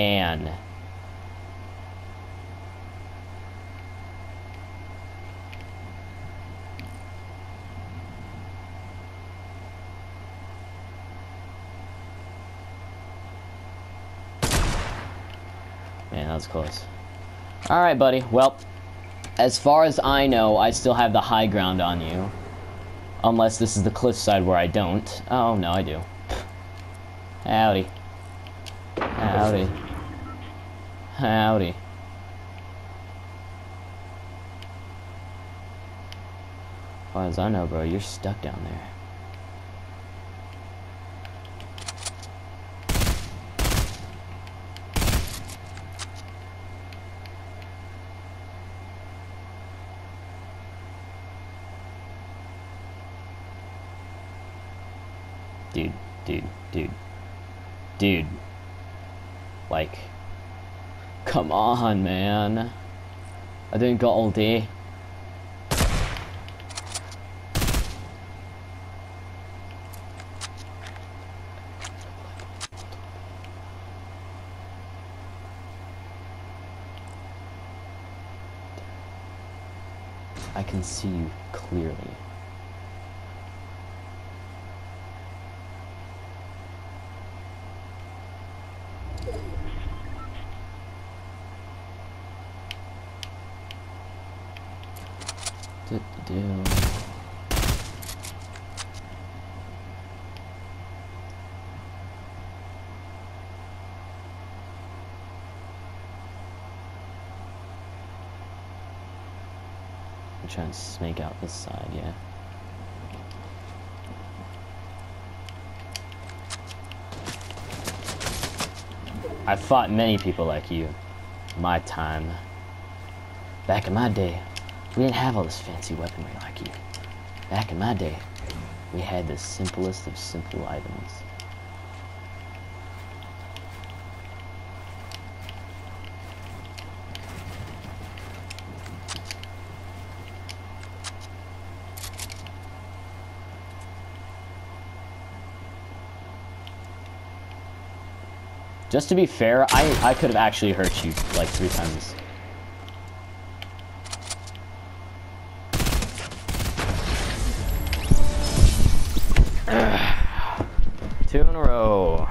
Man. Man, that was close. Alright, buddy. Well, as far as I know, I still have the high ground on you. Unless this is the cliffside where I don't. Oh, no, I do. Howdy. Howdy. Howdy. As I know, bro, you're stuck down there. Dude, dude, dude. Dude. Like, come on, man. I didn't got all day. I can see you clearly. Do-do-do. I'm trying to snake out this side, yeah. I've fought many people like you. My time. Back in my day, we didn't have all this fancy weaponry like you. Back in my day, we had the simplest of simple items. Just to be fair, I, I could have actually hurt you like three times. Two in a row.